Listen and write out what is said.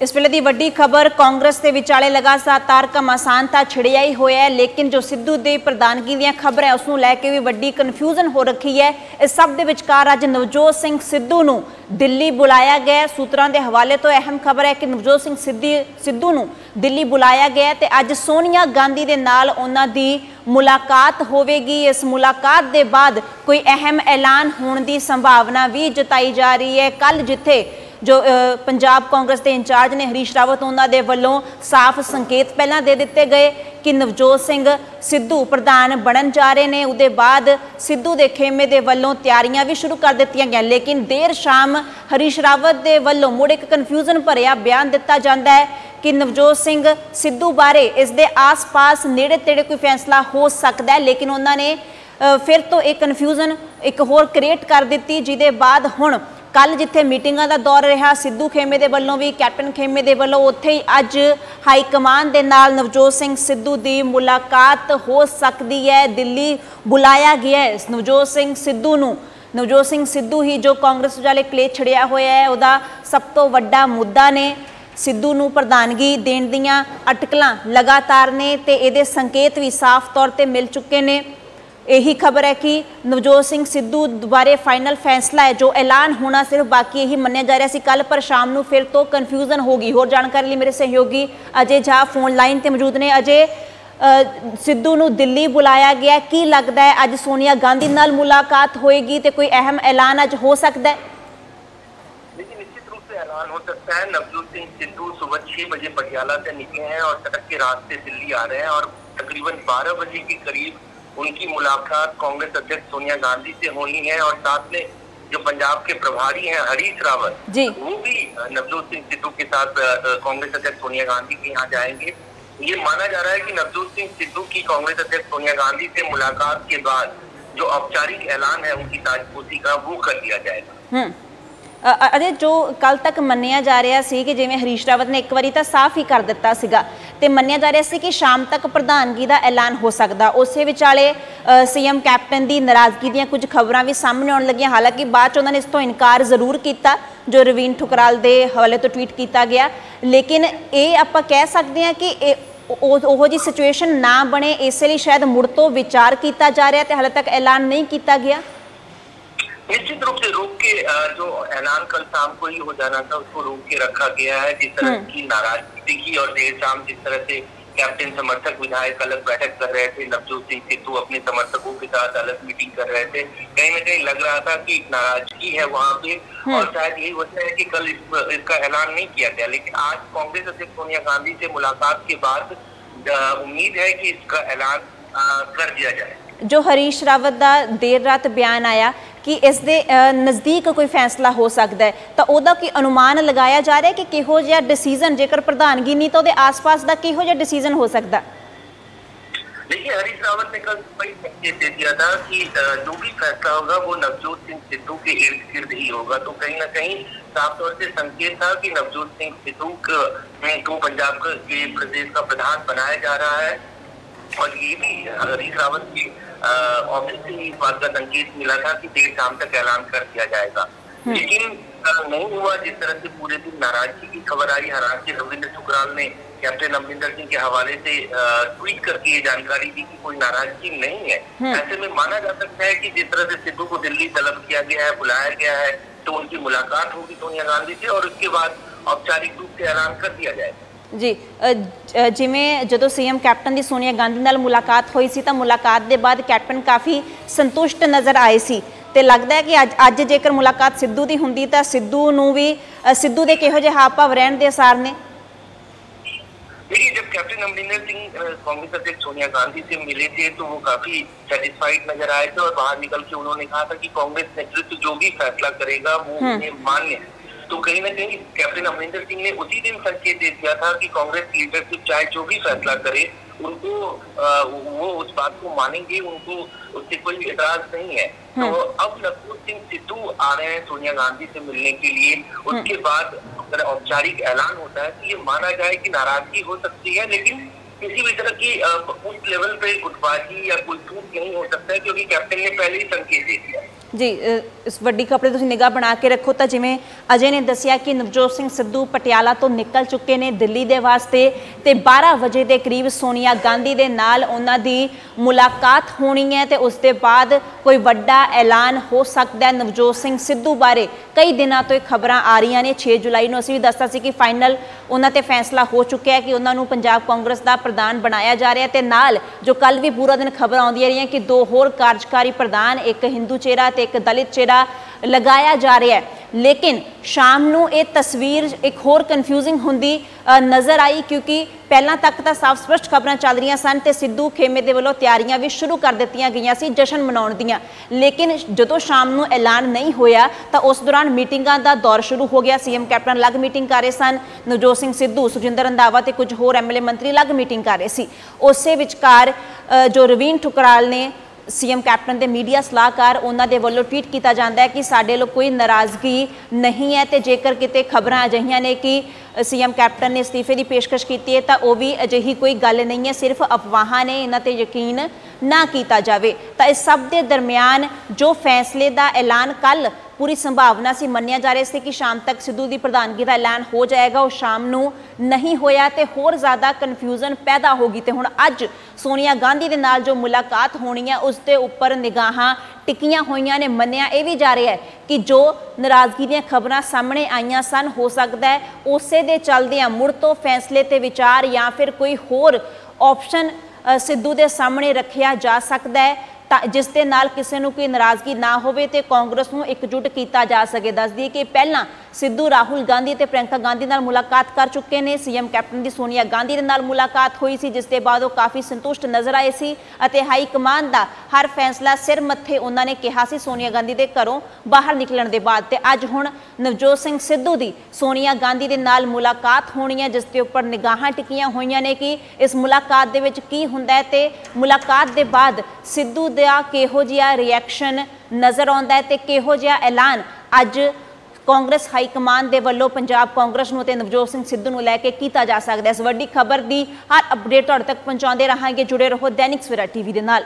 ਇਸ ਵੇਲੇ ਦੀ ਵੱਡੀ ਖਬਰ, ਕਾਂਗਰਸ ਦੇ ਵਿਚਾਲੇ ਲਗਾਤਾਰ ਘਮਾਸਾਨ ਤਾਂ ਛਿੜਿਆ ਹੀ ਹੋਇਆ ਹੈ, ਲੇਕਿਨ ਜੋ ਸਿੱਧੂ ਦੇ ਪ੍ਰਧਾਨਗੀ ਦੀਆਂ ਖਬਰਾਂ ਉਸ ਨੂੰ ਲੈ ਕੇ ਵੀ ਵੱਡੀ ਕਨਫਿਊਜ਼ਨ ਹੋ ਰੱਖੀ ਹੈ। ਇਸ ਸਭ ਦੇ ਵਿਚਕਾਰ ਅੱਜ ਨਵਜੋਤ ਸਿੰਘ ਸਿੱਧੂ ਨੂੰ ਦਿੱਲੀ ਬੁਲਾਇਆ ਗਿਆ ਸੂਤਰਾਂ ਦੇ ਹਵਾਲੇ ਤੋਂ ਅਹਿਮ ਖਬਰ ਹੈ ਕਿ ਨਵਜੋਤ ਸਿੰਘ ਸਿੱਧੀ, ਸਿੱਧੂ ਨੂੰ ਦਿੱਲੀ ਬੁਲਾਇਆ ਗਿਆ ਹੈ ਤੇ ਅੱਜ ਸੋਨੀਆ ਗਾਂਧੀ ਦੇ ਨਾਲ ਉਹਨਾਂ ਦੀ ਮੁਲਾਕਾਤ ਹੋਵੇਗੀ। ਇਸ ਮੁਲਾਕਾਤ ਦੇ ਬਾਅਦ ਕੋਈ ਅਹਿਮ ਐਲਾਨ ਹੋਣ ਦੀ ਸੰਭਾਵਨਾ ਵੀ ਜਤਾਈ ਜਾ ਰਹੀ ਹੈ। ਕੱਲ ਜਿੱਥੇ ਜੋ ਪੰਜਾਬ ਕਾਂਗਰਸ ਦੇ ਇੰਚਾਰਜ ਨੇ ਹਰੀਸ਼ ਰਾਵਤ ਉਹਨਾਂ ਦੇ ਵੱਲੋਂ ਸਾਫ਼ ਸੰਕੇਤ ਪਹਿਲਾਂ ਦੇ ਦਿੱਤੇ ਗਏ ਕਿ ਨਵਜੋਤ ਸਿੰਘ ਸਿੱਧੂ ਪ੍ਰਧਾਨ ਬਣਨ ਜਾ ਰਹੇ ਨੇ। ਉਹਦੇ ਬਾਅਦ ਸਿੱਧੂ ਦੇ ਖੇਮੇ ਦੇ ਵੱਲੋਂ ਤਿਆਰੀਆਂ ਵੀ ਸ਼ੁਰੂ ਕਰ ਦਿੱਤੀਆਂ ਗਈਆਂ, ਲੇਕਿਨ ਦੇਰ ਸ਼ਾਮ ਹਰੀਸ਼ ਰਾਵਤ ਦੇ ਵੱਲੋਂ ਮੁੜ ਇੱਕ ਕਨਫਿਊਜ਼ਨ ਭਰਿਆ ਬਿਆਨ ਦਿੱਤਾ ਜਾਂਦਾ ਹੈ ਕਿ ਨਵਜੋਤ ਸਿੰਘ ਸਿੱਧੂ ਬਾਰੇ ਇਸ ਦੇ ਆਸ-ਪਾਸ ਨੇੜੇ-ਤੇੜੇ ਕੋਈ ਫੈਸਲਾ ਹੋ ਸਕਦਾ ਹੈ। ਲੇਕਿਨ ਉਹਨਾਂ ਨੇ ਫਿਰ ਤੋਂ ਇੱਕ ਕਨਫਿਊਜ਼ਨ ਇੱਕ ਹੋਰ ਕ੍ਰੀਏਟ ਕਰ ਦਿੱਤੀ, ਜਿਹਦੇ ਬਾਅਦ ਹੁਣ ਕੱਲ ਜਿੱਥੇ ਮੀਟਿੰਗਾਂ ਦਾ ਦੌਰ ਰਿਹਾ, ਸਿੱਧੂ ਖੇਮੇ ਦੇ ਵੱਲੋਂ ਵੀ, ਕੈਪਟਨ ਖੇਮੇ ਦੇ ਵੱਲੋਂ ਉੱਥੇ ਹੀ ਅੱਜ ਹਾਈ ਕਮਾਨ ਦੇ ਨਾਲ ਨਵਜੋਤ ਸਿੰਘ ਸਿੱਧੂ ਦੀ ਮੁਲਾਕਾਤ ਹੋ ਸਕਦੀ ਹੈ, ਦਿੱਲੀ ਬੁਲਾਇਆ ਗਿਆ ਹੈ। ਨਵਜੋਤ ਸਿੰਘ ਸਿੱਧੂ ਨੂੰ, ਨਵਜੋਤ ਸਿੰਘ ਸਿੱਧੂ ਹੀ ਜੋ ਕਾਂਗਰਸ ਵਾਲੇ ਕਲੇ ਛੜਿਆ ਹੋਇਆ ਹੈ, ਉਹਦਾ ਸਭ ਤੋਂ ਵੱਡਾ ਮੁੱਦਾ ਨੇ ਸਿੱਧੂ ਨੂੰ ਪ੍ਰਧਾਨਗੀ ਦੇਣ ਦੀਆਂ ਅਟਕਲਾਂ ਲਗਾਤਾਰ ਨੇ ਤੇ ਇਹਦੇ ਸੰਕੇਤ ਵੀ ਸਾਫ਼ ਤੌਰ ਤੇ ਮਿਲ ਚੁੱਕੇ ਨੇ। ਇਹੀ ਖਬਰ ਹੈ ਕਿ ਨਵਜੋਤ ਸਿੰਘ ਸਿੱਧੂ ਦੁਬਾਰੇ ਫਾਈਨਲ ਫੈਸਲਾ ਹੈ ਜੋ ਐਲਾਨ ਹੋਣਾ ਸਿਰਫ ਬਾਕੀ ਇਹੀ ਮੰਨਿਆ ਜਾ ਰਿਹਾ ਸੀ ਕੱਲ ਪਰ ਸ਼ਾਮ ਨੂੰ ਫਿਰ ਤੋਂ ਕਨਫਿਊਜ਼ਨ ਹੋਗੀ ਹੋਰ ਜਾਣਕਾਰੀ ਲਈ ਮੇਰੇ ਸਹਿਯੋਗੀ ਅਜੇ ਝਾ ਫੋਨ ਲਾਈਨ ਤੇ ਮੌਜੂਦ ਨੇ ਅਜੇ ਅ, ਸਿੱਧੂ ਨੂੰ ਦਿੱਲੀ ਬੁਲਾਇਆ ਗਿਆ ਹੈ। ਕੀ ਲੱਗਦਾ ਹੈ ਅੱਜ ਸੋਨੀਆ ਗਾਂਧੀ ਨਾਲ ਮੁਲਾਕਾਤ ਹੋਏਗੀ ਤੇ ਕੋਈ ਅਹਿਮ ਐਲਾਨ ਅੱਜ ਹੋ ਸਕਦਾ ਹੈ देखिए निश्चित रूप से ऐलान हो सकता है नवजोत सिंह सिद्धू सुबह छह बजे पटियाला से निकले हैं और सड़क के रास्ते दिल्ली आ रहे हैं और तकरीबन बारह बजे के करीब उनकी मुलाकात कांग्रेस अध्यक्ष सोनिया गांधी से होनी है और साथ में जो पंजाब के प्रभारी हैं हरीश रावत वो भी नवजोत सिंह सिद्धू के साथ कांग्रेस अध्यक्ष सोनिया गांधी के यहाँ जाएँगे। ये माना जा रहा है कि नवजोत सिंह सिद्धू की कांग्रेस अध्यक्ष सोनिया गांधी से मुलाकात के बाद जो औपचारिक ऐलान है उनकी ताजपोशी का वो कर दिया जाएगा। हम्म। ਅਜੇ ਜੋ ਕੱਲ ਤੱਕ ਮੰਨਿਆ ਜਾ ਰਿਹਾ ਸੀ ਕਿ ਜਿਵੇਂ ਹਰੀਸ਼ ਰਾਵਤ ਨੇ ਇੱਕ ਵਾਰੀ ਤਾਂ ਸਾਫ਼ ਹੀ ਕਰ ਦਿੱਤਾ ਸੀਗਾ ਤੇ ਮੰਨਿਆ ਜਾ ਰਿਹਾ ਸੀ ਕਿ ਸ਼ਾਮ ਤੱਕ ਪ੍ਰਧਾਨਗੀ ਦਾ ਐਲਾਨ ਹੋ ਸਕਦਾ। ਉਸੇ ਵਿਚਾਲੇ ਸੀਐਮ ਕੈਪਟਨ ਦੀ ਨਾਰਾਜ਼ਗੀ ਦੀਆਂ ਕੁਝ ਖਬਰਾਂ ਵੀ ਸਾਹਮਣੇ ਆਉਣ ਲੱਗੀਆਂ। ਹਾਲਾਂਕਿ ਬਾਅਦ ਚ ਉਹਨਾਂ ਨੇ ਇਸ ਤੋਂ ਇਨਕਾਰ ਜ਼ਰੂਰ ਕੀਤਾ, ਜੋ ਰਵੀਨ ਠੁਕਰਾਲ ਦੇ ਹਵਾਲੇ ਤੋਂ ਟਵੀਟ ਕੀਤਾ ਗਿਆ। ਲੇਕਿਨ ਇਹ ਆਪਾਂ ਕਹਿ ਸਕਦੇ ਹਾਂ ਕਿ ਇਹ ਉਹ, ਉਹੋ ਜੀ ਸਿਚੁਏਸ਼ਨ ਨਾ ਬਣੇ, ਇਸੇ ਲਈ ਸ਼ਾਇਦ ਮੁੜ ਤੋਂ ਵਿਚਾਰ ਕੀਤਾ ਜਾ ਰਿਹਾ ਤੇ ਹਾਲੇ ਤੱਕ ਐਲਾਨ ਨਹੀਂ ਕੀਤਾ ਗਿਆ। निश्चित रूप से रोक के जो ऐलान कल शाम को ही हो जाना था उसको रोक के रखा गया है। जिस तरह हम्म। की नाराज़गी दिखी और देर शाम जिस तरह से कैप्टन समर्थक विधायक अलग बैठक कर रहे थे नवजोत सिंह सिद्धू अपने समर्थकों के साथ अलग मीटिंग कर रहे थे। कहीं ना कहीं लग रहा था कि नाराज़गी है वहाँ पे। हम्म। और शायद यही वजह है कि कल इस, इसका ऐलान नहीं किया गया। लेकिन आज कांग्रेस अध्यक्ष सोनिया गांधी से मुलाकात के बाद उम्मीद है कि इसका ऐलान कर दिया जाए। जो हरीश रावत का देर रात बयान आया ਕਿ ਇਸ ਦੇ ਅ, ਨਜ਼ਦੀਕ ਕੋਈ ਫੈਸਲਾ ਹੋ ਸਕਦਾ ਹੈ ਤਾਂ ਉਹਦਾ ਕੀ ਅਨੁਮਾਨ ਲਗਾਇਆ ਜਾ ਰਿਹਾ ਕਿ ਕਿਹੋ ਜਿਹਾ ਡਿਸੀਜਨ ਜੇਕਰ ਪ੍ਰਧਾਨਗੀ ਨਹੀਂ ਤਾਂ ਉਹਦੇ ਆਸ-ਪਾਸ ਦਾ ਕਿਹੋ ਜਿਹਾ ਡਿਸੀਜਨ ਹੋ ਸਕਦਾ देखिए हरीश रावत ने कल वही संकेत दे दिया था कि अ, जो भी फैसला होगा वो नवजोत सिंह सिद्धू के इर्द गिर्द ही होगा तो कहीं ना कहीं साफ तौर से संकेत था कि नवजोत सिंह सिद्धू क- को पंजाब का- के प्रदेश का प्रधान बनाया जा रहा है और ये भी हरीश रावत की अ, ऑफ़िस से ही इस बात का संकेत मिला था कि देर शाम तक ऐलान कर दिया जाएगा। लेकिन अ, नहीं हुआ जिस तरह से पूरे दिन नाराज़गी की खबर आई हालाँकि रविंद्र सुखराल ने कैप्टन अमरिंदर सिंह के हवाले से ट्वीट करके ये जानकारी दी कि कोई नाराज़गी नहीं है। ऐसे में माना जा सकता है कि जिस तरह से सिद्धू को दिल्ली तलब किया गया है बुलाया गया है तो उनकी मुलाकात होगी सोनिया गांधी से और उसके बाद औपचारिक रूप से ऐलान कर दिया जाएगा। ਜੀ ਅ, ਜ- ਅ, ਜਿਵੇਂ ਜਦੋਂ ਸੀਐਮ ਕੈਪਟਨ ਦੀ ਸੋਨੀਆ ਗਾਂਧੀ ਨਾਲ ਮੁਲਾਕਾਤ ਹੋਈ ਸੀ ਤਾਂ ਮੁਲਾਕਾਤ ਦੇ ਬਾਅਦ ਕੈਪਟਨ ਕਾਫੀ ਸੰਤੁਸ਼ਟ ਨਜ਼ਰ ਆਏ ਸੀ ਤੇ ਲੱਗਦਾ ਹੈ ਕਿ ਅੱਜ ਅੱਜ ਜੇਕਰ ਮੁਲਾਕਾਤ ਸਿੱਧੂ ਦੀ ਹੁੰਦੀ ਤਾਂ ਸਿੱਧੂ ਨੂੰ ਵੀ ਅ, ਸਿੱਧੂ ਦੇ ਕਿਹੋ ਜਿਹੇ ਹਾਵ ਭਾਵ ਰਹਿਣ ਦੇ ਅਸਾਰ ਨੇ देखिए जब कैप्टन अमरिंदर सिंह अ, कांग्रेस अध्यक्ष सोनिया गांधी से मिले थे तो वो काफी सेटिस्फाइड नजर आए थे और बाहर निकल के उन्होंने कहा था कि कांग्रेस नेतृत्व जो भी फैसला करेगा वो उन्हें मान्य है तो कहीं ना कहीं कैप्टन अमरिंदर सिंह ने उसी दिन संकेत दे दिया था कि कांग्रेस लीडरशिप चाहे जो भी फैसला करे उनको अ, वो उस बात को मानेंगे उनको उससे कोई एतराज़ नहीं है। तो अब नवजोत सिंह सिद्धू आ रहे हैं सोनिया गांधी से मिलने के लिए। उसके बाद अगर औपचारिक ऐलान होता है तो ये माना जाए कि नाराज़गी हो सकती है लेकिन किसी भी तरह की उस लेवल पे गुटबाजी या कोई टूट नहीं हो सकता है क्योंकि कैप्टन ने पहले ही संकेत दे दिया। है ਜੀ ਇਸ ਵੱਡੀ ਖਬਰ ਤੁਸੀਂ ਨਿਗਾਹ ਬਣਾ ਕੇ ਰੱਖੋ ਤਾਂ ਜਿਵੇਂ ਅਜੇ ਨੇ ਦੱਸਿਆ ਕਿ ਨਵਜੋਤ ਸਿੰਘ ਸਿੱਧੂ ਪਟਿਆਲਾ ਤੋਂ ਨਿਕਲ ਚੁੱਕੇ ਨੇ ਦਿੱਲੀ ਦੇ ਵਾਸਤੇ ਤੇ 12 ਵਜੇ ਦੇ ਕਰੀਬ ਸੋਨੀਆ ਗਾਂਧੀ ਦੇ ਨਾਲ ਉਹਨਾਂ ਦੀ ਮੁਲਾਕਾਤ ਹੋਣੀ ਹੈ ਤੇ ਉਸ ਦੇ ਬਾਅਦ ਕੋਈ ਵੱਡਾ ਐਲਾਨ ਹੋ ਸਕਦਾ ਹੈ ਨਵਜੋਤ ਸਿੰਘ ਸਿੱਧੂ ਬਾਰੇ। ਕਈ ਦਿਨਾਂ ਤੋਂ ਇਹ ਖਬਰਾਂ ਆ ਰਹੀਆਂ ਨੇ। 6 ਜੁਲਾਈ ਨੂੰ ਅਸੀਂ ਵੀ ਦੱਸਤਾ ਸੀ ਕਿ ਫਾਈਨਲ ਉਹਨਾਂ ਤੇ ਫੈਸਲਾ ਹੋ ਚੁੱਕਿਆ ਹੈ ਕਿ ਉਹਨਾਂ ਨੂੰ ਪੰਜਾਬ ਕਾਂਗਰਸ ਦਾ ਪ੍ਰਧਾਨ ਬਣਾਇਆ ਜਾ ਰਿਹਾ ਤੇ ਨਾਲ ਜੋ ਕੱਲ ਵੀ ਪੂਰਾ ਦਿਨ ਖਬਰਾਂ ਆਉਂਦੀਆਂ ਰਹੀਆਂ ਕਿ ਦੋ ਹੋਰ ਕਾਰਜਕਾਰੀ ਪ੍ਰਧਾਨ, ਇੱਕ ਹਿੰਦੂ ਚਿਹਰਾ ਤੇ ਇੱਕ ਦਲਿਤ ਚਿਹਰਾ ਲਗਾਇਆ ਜਾ ਰਿਹਾ ਹੈ। ਲੇਕਿਨ ਸ਼ਾਮ ਨੂੰ ਇਹ ਤਸਵੀਰ ਇੱਕ ਹੋਰ ਕਨਫਿਊਜ਼ਿੰਗ ਹੁੰਦੀ ਨਜ਼ਰ ਆਈ ਕਿਉਂਕਿ ਪਹਿਲਾਂ ਤੱਕ ਤਾਂ ਸਾਫ਼ ਸਪਸ਼ਟ ਖਬਰਾਂ ਚੱਲ ਰਹੀਆਂ ਸਨ ਤੇ ਸਿੱਧੂ ਖੇਮੇ ਦੇ ਵੱਲੋਂ ਤਿਆਰੀਆਂ ਵੀ ਸ਼ੁਰੂ ਕਰ ਦਿੱਤੀਆਂ ਗਈਆਂ ਸੀ ਜਸ਼ਨ ਮਨਾਉਣ ਦੀਆਂ। ਲੇਕਿਨ ਜਦੋਂ ਸ਼ਾਮ ਨੂੰ ਐਲਾਨ ਨਹੀਂ ਹੋਇਆ ਤਾਂ ਉਸ ਦੌਰਾਨ ਮੀਟਿੰਗਾਂ ਦਾ ਦੌਰ ਸ਼ੁਰੂ ਹੋ ਗਿਆ। ਸੀਐਮ ਕੈਪਟਨ ਅਲੱਗ ਮੀਟਿੰਗ ਕਰ ਰਹੇ ਸਨ। ਨਵਜੋਤ ਸਿੰਘ ਸਿੱਧੂ, ਸੁਖਜਿੰਦਰ ਰੰਧਾਵਾ ਤੇ ਕੁਝ ਹੋਰ ਐਮਐਲਏ ਮੰਤਰੀ ਅਲੱਗ ਮੀਟਿੰਗ ਕਰ ਰਹੇ ਸੀ। ਉਸੇ ਵਿਚਕਾਰ ਜੋ ਰਵੀਨ ਠੁਕਰਾਲ ਨੇ ਸੀਐਮ ਕੈਪਟਨ ਦੇ ਮੀਡੀਆ ਸਲਾਹਕਾਰ ਉਹਨਾਂ ਦੇ ਵੱਲੋਂ ਟਵੀਟ ਕੀਤਾ ਜਾਂਦਾ ਹੈ ਕਿ ਸਾਡੇ ਲੋ ਕੋਈ ਨਾਰਾਜ਼ਗੀ ਨਹੀਂ ਹੈ ਤੇ ਜੇਕਰ ਕਿਤੇ ਖਬਰਾਂ ਅਜਿਹੀਆਂ ਨੇ ਕਿ ਸੀਐਮ ਕੈਪਟਨ ਨੇ ਅਸਤੀਫੇ ਦੀ ਪੇਸ਼ਕਸ਼ ਕੀਤੀ ਹੈ ਤਾਂ ਉਹ ਵੀ ਅਜਿਹੀ ਕੋਈ ਗੱਲ ਨਹੀਂ ਹੈ, ਸਿਰਫ ਅਫਵਾਹਾਂ ਨੇ ਇਹਨਾਂ ਤੇ ਯਕੀਨ ਨਾ ਕੀਤਾ ਜਾਵੇ। ਤਾਂ ਇਸ ਸਭ ਦੇ ਦਰਮਿਆਨ ਜੋ ਫੈਸਲੇ ਦਾ ਐਲਾਨ ਕੱਲ ਪੂਰੀ ਸੰਭਾਵਨਾ ਸੀ ਮੰਨਿਆ ਜਾ ਰਿਹਾ ਸੀ ਕਿ ਸ਼ਾਮ ਤੱਕ ਸਿੱਧੂ ਦੀ ਪ੍ਰਧਾਨਗੀ ਦਾ ਐਲਾਨ ਹੋ ਜਾਏਗਾ, ਉਹ ਸ਼ਾਮ ਨੂੰ ਨਹੀਂ ਹੋਇਆ ਤੇ ਹੋਰ ਜ਼ਿਆਦਾ ਕਨਫਿਊਜ਼ਨ ਪੈਦਾ ਹੋ ਗਈ ਤੇ ਹੁਣ ਅੱਜ ਸੋਨੀਆ ਗਾਂਧੀ ਦੇ ਨਾਲ ਜੋ ਮੁਲਾਕਾਤ ਹੋਣੀ ਹੈ ਉਸ ਦੇ ਉੱਪਰ ਨਿਗਾਹਾਂ ਟਿਕੀਆਂ ਹੋਈਆਂ ਨੇ, ਮੰਨਿਆ ਇਹ ਵੀ ਜਾ ਰਿਹਾ ਹੈ ਕਿ ਜੋ ਨਾਰਾਜ਼ਗੀ ਦੀਆਂ ਖਬਰਾਂ ਸਾਹਮਣੇ ਆਈਆਂ ਸਨ, ਹੋ ਸਕਦਾ ਹੈ ਉਸੇ ਦੇ ਚੱਲਦਿਆਂ ਮੁੜ ਤੋਂ ਫੈਸਲੇ ਤੇ ਵਿਚਾਰ ਜਾਂ ਫਿਰ ਕੋਈ ਹੋਰ ਆਪਸ਼ਨ ਸਿੱਧੂ ਦੇ ਸਾਹਮਣੇ ਰੱਖਿਆ ਜਾ ਸਕਦਾ ਹੈ। ਤਾਂ ਜਿਸ ਦੇ ਨਾਲ ਕਿਸੇ ਨੂੰ ਕੋਈ ਨਾਰਾਜ਼ਗੀ ਨਾ ਹੋਵੇ ਤੇ ਕਾਂਗਰਸ ਨੂੰ ਇਕਜੁੱਟ ਕੀਤਾ ਜਾ ਸਕੇ। ਦੱਸ ਦਈਏ ਕਿ ਪਹਿਲਾਂ ਸਿੱਧੂ, ਰਾਹੁਲ ਗਾਂਧੀ ਤੇ ਪ੍ਰਿਯੰਕਾ ਗਾਂਧੀ ਨਾਲ ਮੁਲਾਕਾਤ ਕਰ ਚੁੱਕੇ ਨੇ। ਸੀਐਮ ਕੈਪਟਨ ਦੀ ਸੋਨੀਆ ਗਾਂਧੀ ਦੇ ਨਾਲ ਮੁਲਾਕਾਤ ਹੋਈ ਸੀ, ਜਿਸ ਦੇ ਬਾਅਦ ਉਹ ਕਾਫੀ ਸੰਤੁਸ਼ਟ ਨਜ਼ਰ ਆਏ ਸੀ ਅਤੇ ਹਾਈ ਕਮਾਂਡ ਦਾ ਹਰ ਫੈਸਲਾ ਸਿਰ ਮੱਥੇ ਉਹਨਾਂ ਨੇ ਕਿਹਾ ਸੀ ਸੋਨੀਆ ਗਾਂਧੀ ਦੇ ਘਰੋਂ ਬਾਹਰ ਨਿਕਲਣ ਦੇ ਬਾਅਦ। ਤੇ ਅੱਜ ਹੁਣ ਨਵਜੋਤ ਸਿੰਘ ਸਿੱਧੂ ਦੀ ਸੋਨੀਆ ਗਾਂਧੀ ਦੇ ਨਾਲ ਮੁਲਾਕਾਤ ਹੋਣੀ ਹੈ, ਜਿਸ ਦੇ ਉੱਪਰ ਨਿਗਾਹਾਂ ਟਿਕੀਆਂ ਹੋਈਆਂ ਨੇ ਕਿ ਇਸ ਮੁਲਾਕਾਤ ਦੇ ਵਿੱਚ ਕੀ ਹੁੰਦਾ ਹੈ ਤੇ ਮੁਲਾਕਾਤ ਦੇ ਬਾਅਦ ਸਿੱਧੂ ਦਾ ਕਿਹੋ ਜਿਹਾ ਰਿਐਕਸ਼ਨ ਨਜ਼ਰ ਆਉਂਦਾ ਹੈ ਤੇ ਕਿਹੋ ਜਿਹਾ ਐਲਾਨ? ਅੱਜ ਕਾਂਗਰਸ ਹਾਈ ਕਮਾਨ ਦੇ ਵੱਲੋਂ ਪੰਜਾਬ ਕਾਂਗਰਸ ਨੂੰ ਤੇ ਨਵਜੋਤ ਸਿੰਘ ਸਿੱਧੂ ਨੂੰ ਲੈ ਕੇ ਕੀਤਾ ਜਾ ਸਕਦਾ ਹੈ। ਇਸ ਵੱਡੀ ਖਬਰ ਦੀ ਹਰ ਅਪਡੇਟ ਤੁਹਾਡੇ ਤੱਕ ਪਹੁੰਚਾਉਂਦੇ ਰਹਾਂਗੇ। ਜੁੜੇ ਰਹੋ ਦੈਨਿਕ ਸਵੇਰਾ ਟੀਵੀ ਦੇ ਨਾਲ।